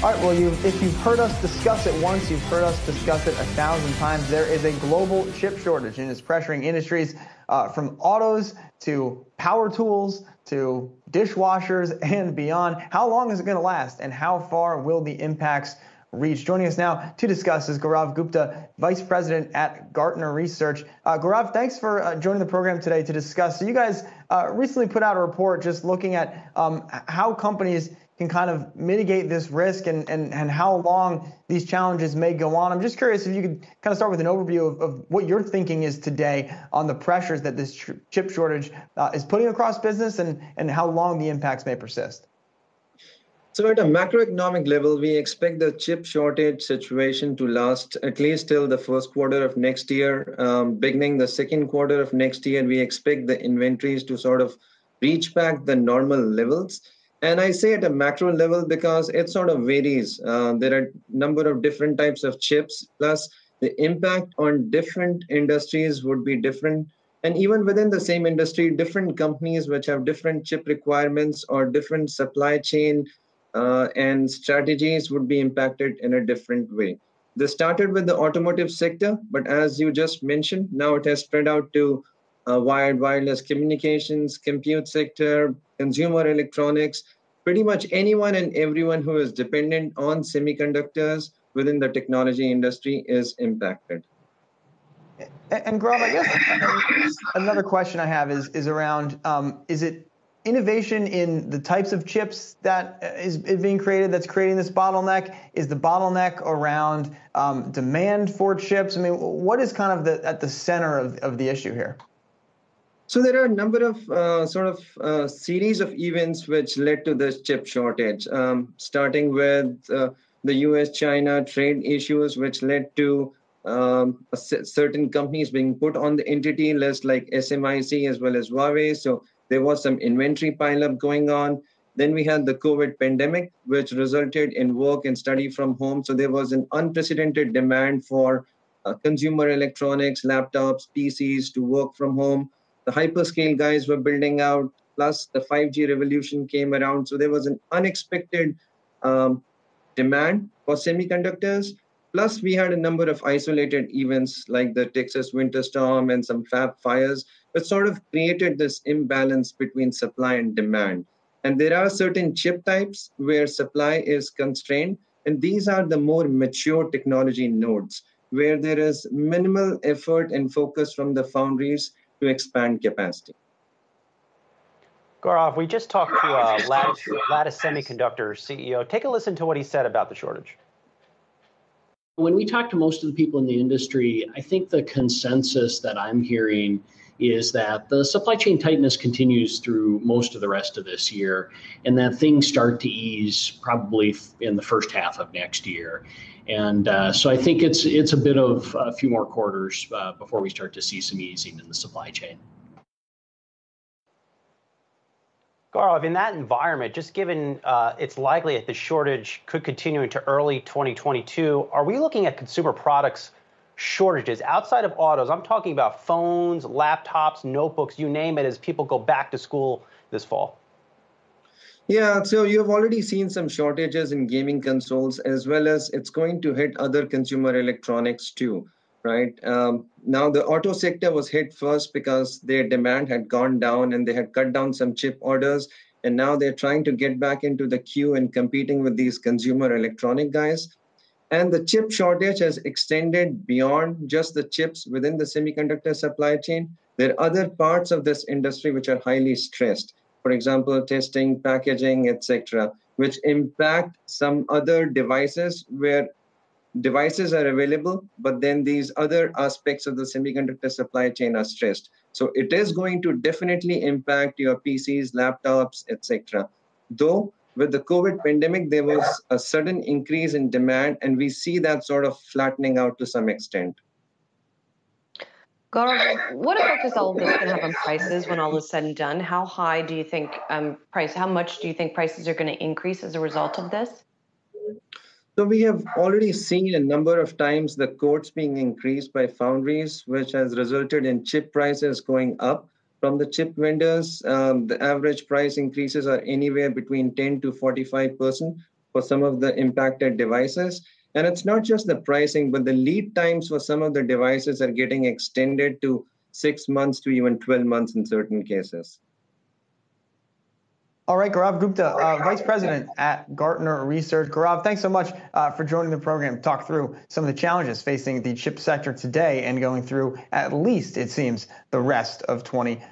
All right, well, you, if you've heard us discuss it once, you've heard us discuss it a thousand times. There is a global chip shortage and it's pressuring industries uh, from autos to power tools to dishwashers and beyond. How long is it going to last and how far will the impacts reach? Joining us now to discuss is Gaurav Gupta, Vice President at Gartner Research. Uh, Gaurav, thanks for uh, joining the program today to discuss. So you guys uh, recently put out a report just looking at um, how companies can kind of mitigate this risk and, and, and how long these challenges may go on. I'm just curious if you could kind of start with an overview of, of what your thinking is today on the pressures that this chip shortage uh, is putting across business and, and how long the impacts may persist. So, at a macroeconomic level, we expect the chip shortage situation to last at least till the first quarter of next year. Um, beginning the second quarter of next year, we expect the inventories to sort of reach back the normal levels and i say at a macro level because it sort of varies. Uh, there are number of different types of chips plus the impact on different industries would be different. And even within the same industry different companies which have different chip requirements or different supply chain uh, and strategies would be impacted in a different way. This started with the automotive sector but as you just mentioned now it has spread out to uh, wired wireless communications compute sector consumer electronics, pretty much anyone and everyone who is dependent on semiconductors within the technology industry is impacted. And, and I guess another question I have is is around um, is it innovation in the types of chips that is, is, being created that's creating this bottleneck? Is the bottleneck around um, demand for chips? I mean, what is kind of the, at the center of, of the issue here? So there are a number of uh, sort of uh, series of events which led to this chip shortage, um, starting with uh, the U.S.-China trade issues, which led to um, certain companies being put on the entity list, like SMIC as well as Huawei. So there was some inventory pileup going on. Then we had the COVID pandemic, which resulted in work and study from home. So there was an unprecedented demand for uh, consumer electronics, laptops, PCs to work from home the hyperscale guys were building out, plus the 5G revolution came around. So there was an unexpected um, demand for semiconductors. Plus, we had a number of isolated events like the Texas winter storm and some fab fires, which sort of created this imbalance between supply and demand. And there are certain chip types where supply is constrained, and these are the more mature technology nodes where there is minimal effort and focus from the foundries to expand capacity. Gaurav, we just talked to uh, Lattice, Lattice Semiconductor CEO. Take a listen to what he said about the shortage. When we talk to most of the people in the industry, I think the consensus that I'm hearing is that the supply chain tightness continues through most of the rest of this year, and that things start to ease probably in the first half of next year. And uh, so I think it's it's a bit of a few more quarters uh, before we start to see some easing in the supply chain. Gaurav, in that environment, just given uh, it's likely that the shortage could continue into early 2022, are we looking at consumer products shortages outside of autos? I'm talking about phones, laptops, notebooks, you name it, as people go back to school this fall. Yeah, so you've already seen some shortages in gaming consoles, as well as it's going to hit other consumer electronics too, right? Um, now, the auto sector was hit first because their demand had gone down and they had cut down some chip orders. And now they're trying to get back into the queue and competing with these consumer electronic guys. And the chip shortage has extended beyond just the chips within the semiconductor supply chain. There are other parts of this industry which are highly stressed for example, testing, packaging, etc., which impact some other devices where devices are available, but then these other aspects of the semiconductor supply chain are stressed. So it is going to definitely impact your PCs, laptops, etc. Though with the COVID pandemic, there was a sudden increase in demand, and we see that sort of flattening out to some extent. Gaurav, what effect is all this going to have on prices when all is said and done? How high do you think um, price? How much do you think prices are going to increase as a result of this? So we have already seen a number of times the quotes being increased by foundries, which has resulted in chip prices going up from the chip vendors. Um, the average price increases are anywhere between 10 to 45 percent for some of the impacted devices. And it's not just the pricing, but the lead times for some of the devices are getting extended to six months to even 12 months in certain cases. All right, Gaurav Gupta, uh, Vice President at Gartner Research. Gaurav, thanks so much uh, for joining the program. Talk through some of the challenges facing the chip sector today and going through at least, it seems, the rest of 2020.